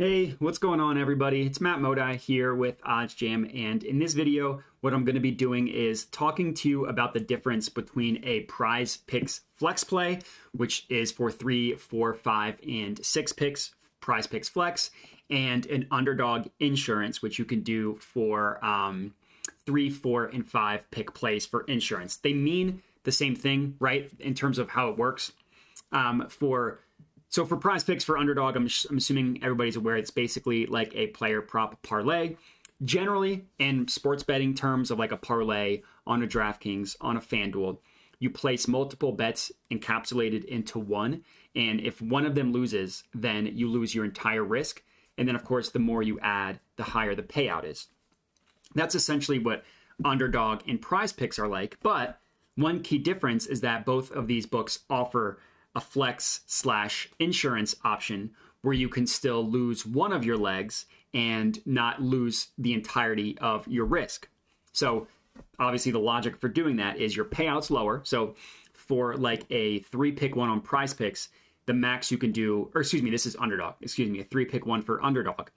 Hey, what's going on everybody? It's Matt Modi here with OddsJam and in this video what I'm going to be doing is talking to you about the difference between a prize picks flex play, which is for three, four, five, and six picks, prize picks flex, and an underdog insurance, which you can do for um, three, four, and five pick plays for insurance. They mean the same thing, right, in terms of how it works. Um, for so for prize picks for underdog, I'm, I'm assuming everybody's aware it's basically like a player prop parlay. Generally, in sports betting terms of like a parlay on a DraftKings, on a FanDuel, you place multiple bets encapsulated into one. And if one of them loses, then you lose your entire risk. And then, of course, the more you add, the higher the payout is. That's essentially what underdog and prize picks are like. But one key difference is that both of these books offer a flex slash insurance option where you can still lose one of your legs and not lose the entirety of your risk. So, obviously, the logic for doing that is your payout's lower. So, for like a three pick one on prize picks, the max you can do, or excuse me, this is underdog, excuse me, a three pick one for underdog.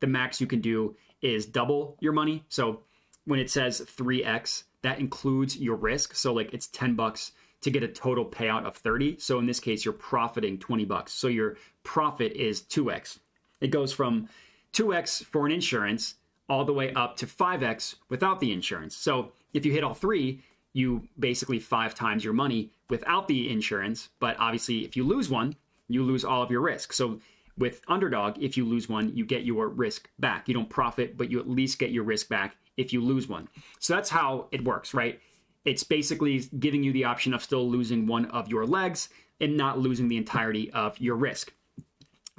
The max you can do is double your money. So, when it says 3x, that includes your risk. So, like it's 10 bucks to get a total payout of 30. So in this case, you're profiting 20 bucks. So your profit is 2x. It goes from 2x for an insurance all the way up to 5x without the insurance. So if you hit all three, you basically five times your money without the insurance. But obviously, if you lose one, you lose all of your risk. So with Underdog, if you lose one, you get your risk back. You don't profit, but you at least get your risk back if you lose one. So that's how it works, right? It's basically giving you the option of still losing one of your legs and not losing the entirety of your risk.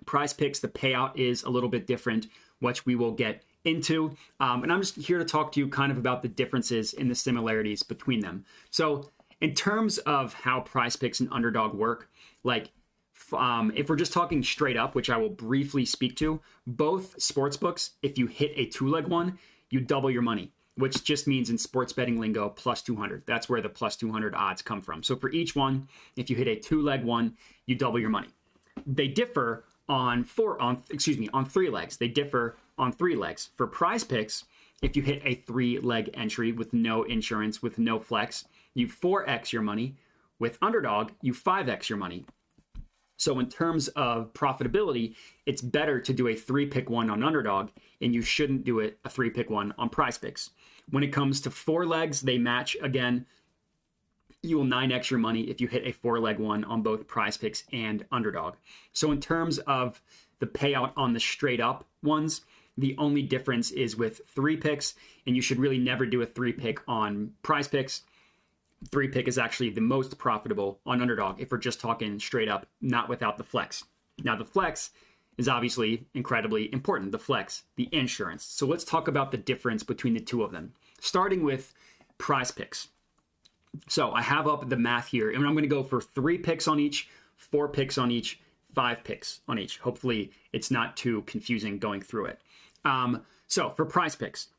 Prize picks, the payout is a little bit different, which we will get into. Um, and I'm just here to talk to you kind of about the differences and the similarities between them. So, in terms of how prize picks and underdog work, like um, if we're just talking straight up, which I will briefly speak to, both sports books, if you hit a two leg one, you double your money which just means in sports betting lingo plus 200. That's where the plus 200 odds come from. So for each one, if you hit a two leg one, you double your money. They differ on four on excuse me on three legs. They differ on three legs. For prize picks, if you hit a three leg entry with no insurance, with no flex, you 4x your money. With underdog, you 5x your money. So, in terms of profitability, it's better to do a three pick one on underdog, and you shouldn't do it a three pick one on prize picks. When it comes to four legs, they match again. You will 9x your money if you hit a four leg one on both prize picks and underdog. So, in terms of the payout on the straight up ones, the only difference is with three picks, and you should really never do a three pick on prize picks three pick is actually the most profitable on underdog if we're just talking straight up, not without the flex. Now, the flex is obviously incredibly important the flex, the insurance. So let's talk about the difference between the two of them, starting with prize picks. So I have up the math here, and I'm going to go for three picks on each, four picks on each, five picks on each. Hopefully, it's not too confusing going through it. Um, so for prize picks,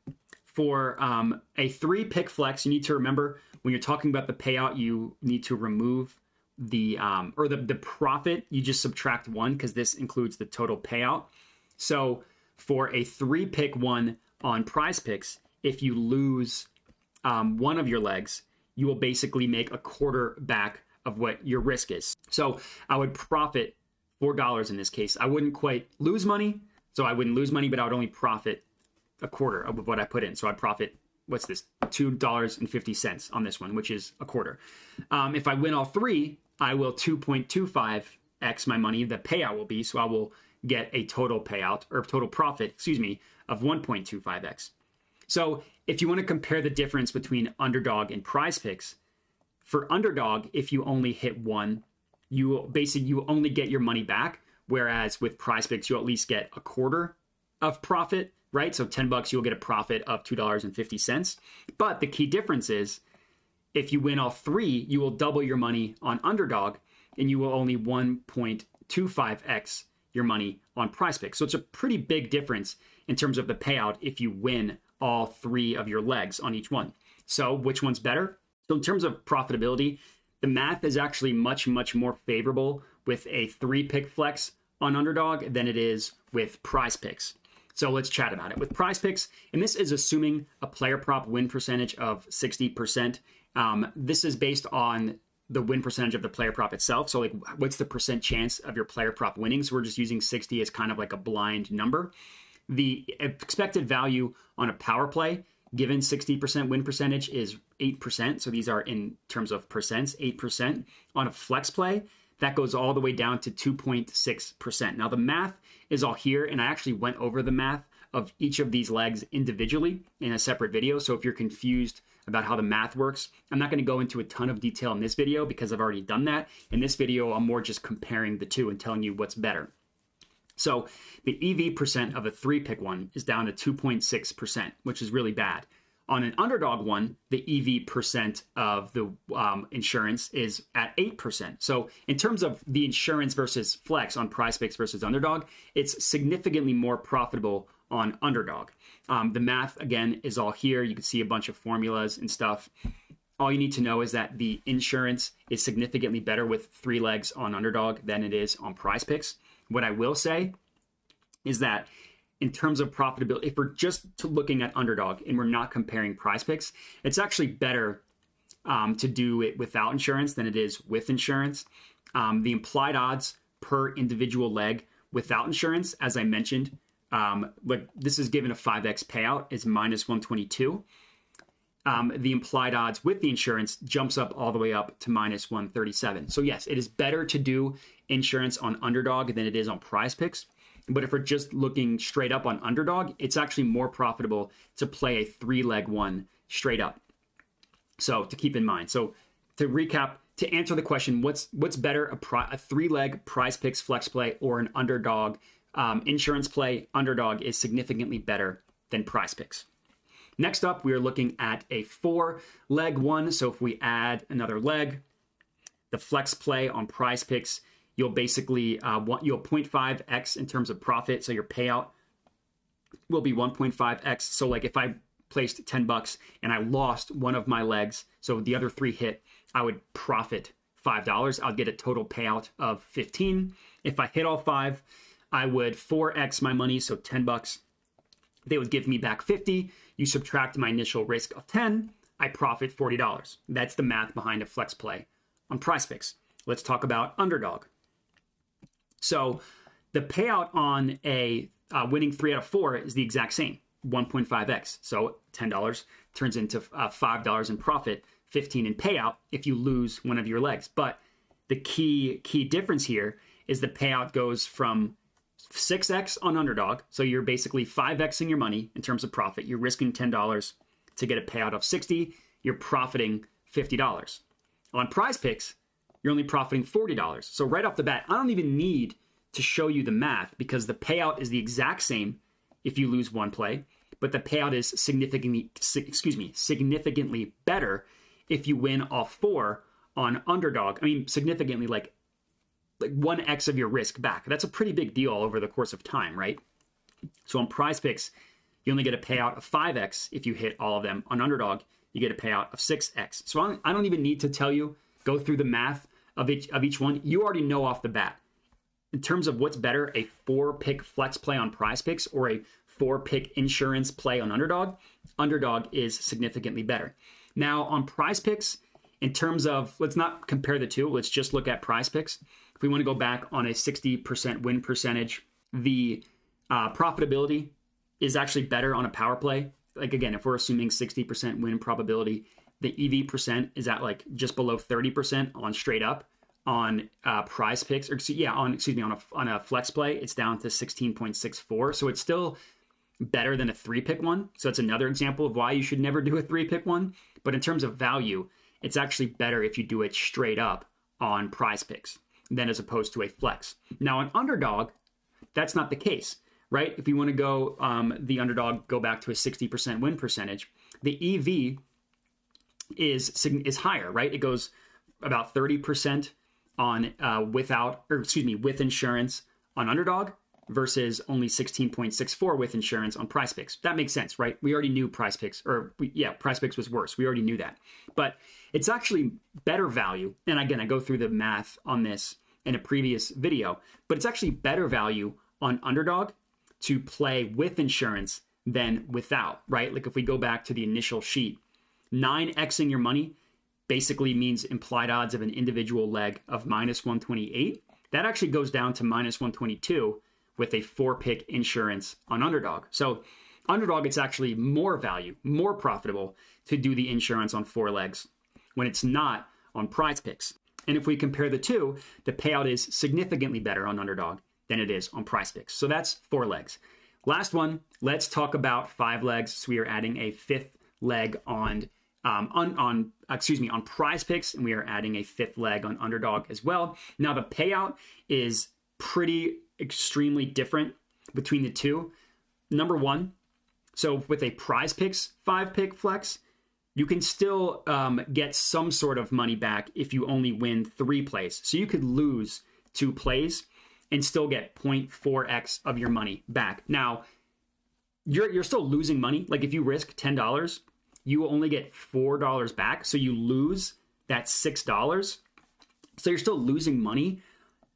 for um, a three pick flex, you need to remember when you're talking about the payout, you need to remove the um, or the the profit. You just subtract one because this includes the total payout. So for a three pick one on Prize Picks, if you lose um, one of your legs, you will basically make a quarter back of what your risk is. So I would profit four dollars in this case. I wouldn't quite lose money, so I wouldn't lose money, but I would only profit a quarter of what I put in. So I'd profit what's this two dollars and fifty cents on this one, which is a quarter. Um, if I win all three, I will two point two five x my money. The payout will be so I will get a total payout or total profit, excuse me, of one point two five x. So if you want to compare the difference between underdog and prize picks, for underdog, if you only hit one, you basically you only get your money back. Whereas with prize picks, you'll at least get a quarter of profit right? So 10 bucks, you'll get a profit of $2.50. But the key difference is if you win all three, you will double your money on underdog and you will only 1.25x your money on prize picks. So it's a pretty big difference in terms of the payout if you win all three of your legs on each one. So which one's better? So in terms of profitability, the math is actually much, much more favorable with a three pick flex on underdog than it is with prize picks. So let's chat about it. With prize picks, and this is assuming a player prop win percentage of 60%. Um, this is based on the win percentage of the player prop itself. So, like, what's the percent chance of your player prop winning? So, we're just using 60 as kind of like a blind number. The expected value on a power play given 60% win percentage is 8%. So, these are in terms of percents, 8%. On a flex play, that goes all the way down to 2.6%. Now, the math is all here, and I actually went over the math of each of these legs individually in a separate video. So, if you're confused, about how the math works. I'm not going to go into a ton of detail in this video because I've already done that. In this video, I'm more just comparing the two and telling you what's better. So the EV percent of a three pick one is down to 2.6%, which is really bad. On an underdog one, the EV percent of the um, insurance is at 8%. So, in terms of the insurance versus flex on prize picks versus underdog, it's significantly more profitable on underdog. Um, the math, again, is all here. You can see a bunch of formulas and stuff. All you need to know is that the insurance is significantly better with three legs on underdog than it is on prize picks. What I will say is that in terms of profitability, if we're just looking at underdog and we're not comparing prize picks, it's actually better um, to do it without insurance than it is with insurance. Um, the implied odds per individual leg without insurance, as I mentioned, um, but this is given a 5x payout is minus 122. Um, the implied odds with the insurance jumps up all the way up to minus 137. So yes, it is better to do insurance on underdog than it is on prize picks. But if we're just looking straight up on underdog, it's actually more profitable to play a three leg one straight up. So to keep in mind. So to recap, to answer the question, what's what's better, a, pri- a three leg prize picks flex play or an underdog um, insurance play underdog is significantly better than prize picks. Next up, we are looking at a four leg one. So if we add another leg, the flex play on prize picks, you'll basically uh, want you'll 0.5x in terms of profit. So your payout will be 1.5x. So like if I placed 10 bucks and I lost one of my legs, so the other three hit, I would profit $5. I'll get a total payout of 15. If I hit all five, I would 4x my money, so 10 bucks. They would give me back 50. You subtract my initial risk of 10, I profit $40. That's the math behind a flex play on PrizePicks. Let's talk about underdog. So the payout on a uh, winning three out of four is the exact same 1.5x. So $10 turns into uh, $5 in profit, 15 in payout if you lose one of your legs. But the key key difference here is the payout goes from 6x on underdog. So you're basically 5xing your money in terms of profit. You're risking $10 to get a payout of 60. You're profiting $50. On prize picks, you're only profiting $40. So right off the bat, I don't even need to show you the math because the payout is the exact same if you lose one play, but the payout is significantly excuse me, significantly better if you win all four on underdog. I mean, significantly like like one X of your risk back. That's a pretty big deal over the course of time, right? So on prize picks, you only get a payout of 5x if you hit all of them. On underdog, you get a payout of 6x. So I don't even need to tell you, go through the math of each, of each one. You already know off the bat. In terms of what's better, a four pick flex play on prize picks or a four pick insurance play on underdog, underdog is significantly better. Now, on prize picks, in terms of, let's not compare the two, let's just look at prize picks. If we want to go back on a 60% win percentage, the uh, profitability is actually better on a power play. Like again, if we're assuming 60% win probability, the EV percent is at like just below 30% on straight up. On uh, prize picks, or yeah, on excuse me, on a on a flex play, it's down to 16.64. So it's still better than a three pick one. So it's another example of why you should never do a three pick one. But in terms of value, it's actually better if you do it straight up on prize picks than as opposed to a flex. Now, an underdog, that's not the case, right? If you want to go um, the underdog, go back to a 60% win percentage, the EV is is higher, right? It goes about 30% on uh, without, or excuse me, with insurance on underdog versus only 16.64 with insurance on prize picks. That makes sense, right? We already knew prize picks, or we, yeah, prize picks was worse. We already knew that. But it's actually better value. And again, I go through the math on this in a previous video, but it's actually better value on underdog to play with insurance than without, right? Like if we go back to the initial sheet, 9xing your money basically means implied odds of an individual leg of minus 128. That actually goes down to minus 122 with a four pick insurance on underdog. So, underdog, it's actually more value, more profitable to do the insurance on four legs when it's not on prize picks. And if we compare the two, the payout is significantly better on underdog than it is on prize picks. So that's four legs. Last one, let's talk about five legs. So we are adding a fifth leg on um, on, on excuse me on prize picks and we are adding a fifth leg on underdog as well now the payout is pretty extremely different between the two number one so with a prize picks five pick flex you can still um, get some sort of money back if you only win three plays. So you could lose two plays and still get 0.4x of your money back. Now, you're you're still losing money. Like if you risk ten dollars, you only get four dollars back, so you lose that six dollars. So you're still losing money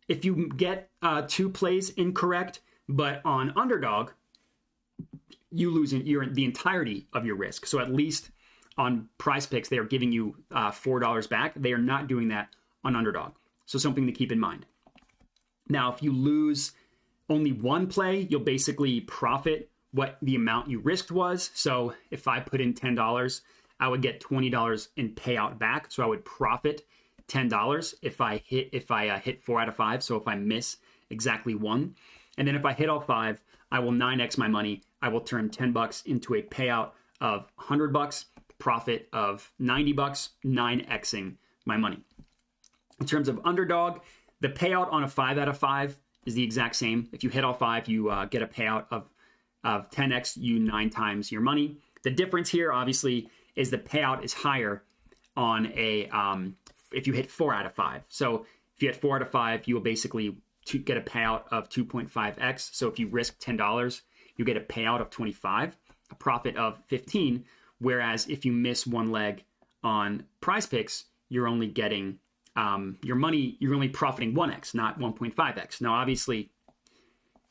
if you get uh, two plays incorrect. But on underdog, you lose the entirety of your risk. So at least on prize picks, they are giving you uh, $4 back. They are not doing that on underdog. So something to keep in mind. Now, if you lose only one play, you'll basically profit what the amount you risked was. So if I put in $10, I would get $20 in payout back. So I would profit $10 if I hit if I uh, hit 4 out of 5. So if I miss exactly one. And then if I hit all 5, I will 9x my money. I will turn 10 bucks into a payout of 100 bucks profit of 90 bucks, 9xing my money. In terms of underdog, the payout on a 5 out of 5 is the exact same. If you hit all 5, you uh, get a payout of of 10x you 9 times your money. The difference here obviously is the payout is higher on a um, if you hit 4 out of 5. So if you hit 4 out of 5, you will basically get a payout of 2.5x. So if you risk $10, you get a payout of 25, a profit of 15, Whereas if you miss one leg on prize picks, you're only getting um, your money, you're only profiting 1x, not 1.5x. Now, obviously,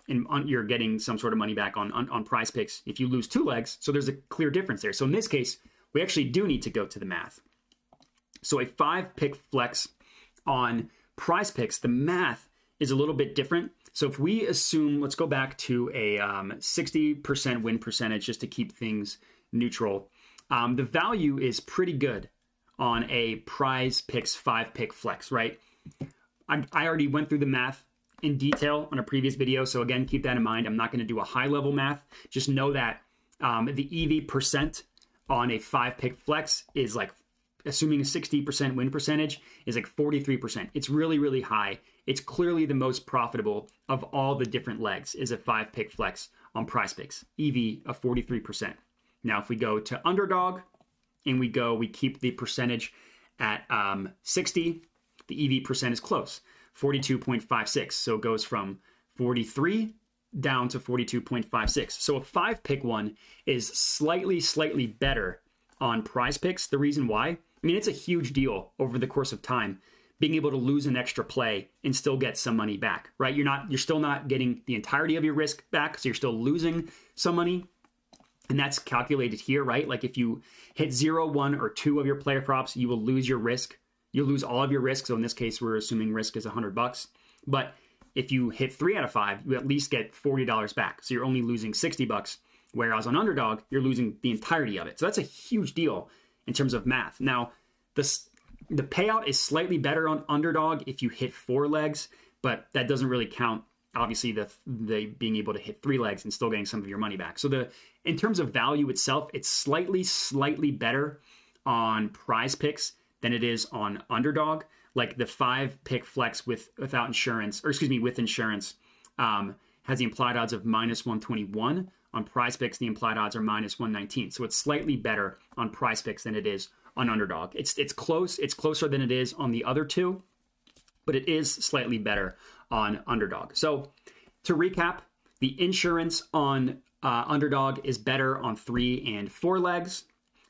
in, on, you're getting some sort of money back on, on, on prize picks if you lose two legs. So there's a clear difference there. So in this case, we actually do need to go to the math. So a five pick flex on prize picks, the math is a little bit different. So if we assume, let's go back to a um, 60% win percentage just to keep things neutral um, the value is pretty good on a prize picks five pick flex, right? I, I already went through the math in detail on a previous video. So again, keep that in mind. I'm not going to do a high level math. Just know that um, the EV percent on a five pick flex is like, assuming a 60% win percentage, is like 43%. It's really, really high. It's clearly the most profitable of all the different legs is a five pick flex on prize picks, EV of 43%. Now, if we go to underdog and we go, we keep the percentage at um, 60, the EV percent is close, 42.56. So it goes from 43 down to 42.56. So a five pick one is slightly, slightly better on prize picks. The reason why, I mean, it's a huge deal over the course of time being able to lose an extra play and still get some money back, right? You're not, you're still not getting the entirety of your risk back, so you're still losing some money, and that's calculated here, right? Like if you hit zero, one, or two of your player props, you will lose your risk. You'll lose all of your risk. So in this case, we're assuming risk is 100 bucks. But if you hit three out of five, you at least get $40 back. So you're only losing 60 bucks. Whereas on underdog, you're losing the entirety of it. So that's a huge deal in terms of math. Now, the the payout is slightly better on underdog if you hit four legs, but that doesn't really count obviously the the being able to hit three legs and still getting some of your money back. So the in terms of value itself, it's slightly slightly better on prize picks than it is on underdog. Like the five pick flex with without insurance, or excuse me, with insurance, um, has the implied odds of minus 121. On prize picks, the implied odds are minus 119. So it's slightly better on prize picks than it is on underdog. It's it's close. It's closer than it is on the other two, but it is slightly better on Underdog. So to recap, the insurance on uh, Underdog is better on three and four legs.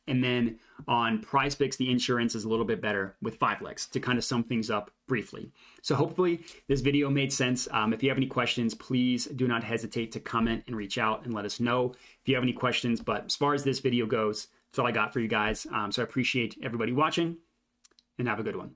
And then on prize picks, the insurance is a little bit better with five legs to kind of sum things up briefly. So hopefully this video made sense. Um, if you have any questions, please do not hesitate to comment and reach out and let us know if you have any questions. But as far as this video goes, that's all I got for you guys. Um, so I appreciate everybody watching and have a good one.